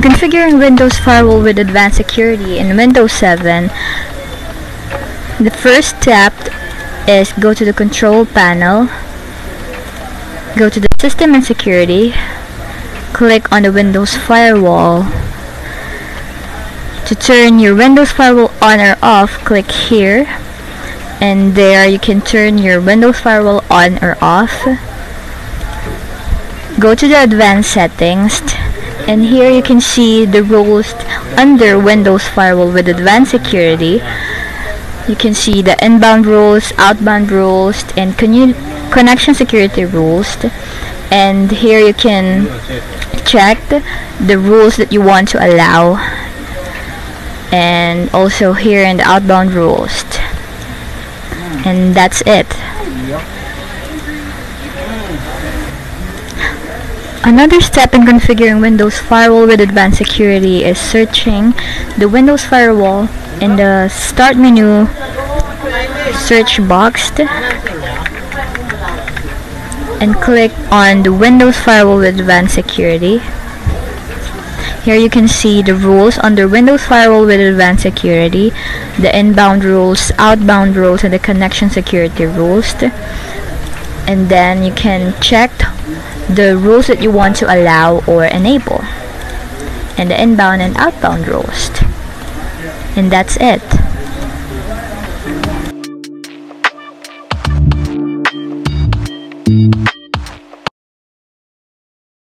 configuring Windows Firewall with Advanced Security in Windows 7, the first step is go to the Control Panel, go to the System and Security, click on the Windows Firewall. To turn your Windows Firewall on or off, click here, and there you can turn your Windows Firewall on or off. Go to the Advanced Settings, and here you can see the rules under Windows Firewall with Advanced Security. You can see the inbound rules outbound rules and connection security rules. And here you can check the rules that you want to allow. And also here in the outbound rules. And that's it Another step in configuring Windows Firewall with Advanced Security is searching the Windows Firewall in the Start menu search box and click on the Windows Firewall with Advanced Security. Here you can see the rules under Windows Firewall with Advanced Security, the inbound rules, outbound rules, and the connection security rules. And then you can check the rules that you want to allow or enable. And the inbound and outbound rules. And that's it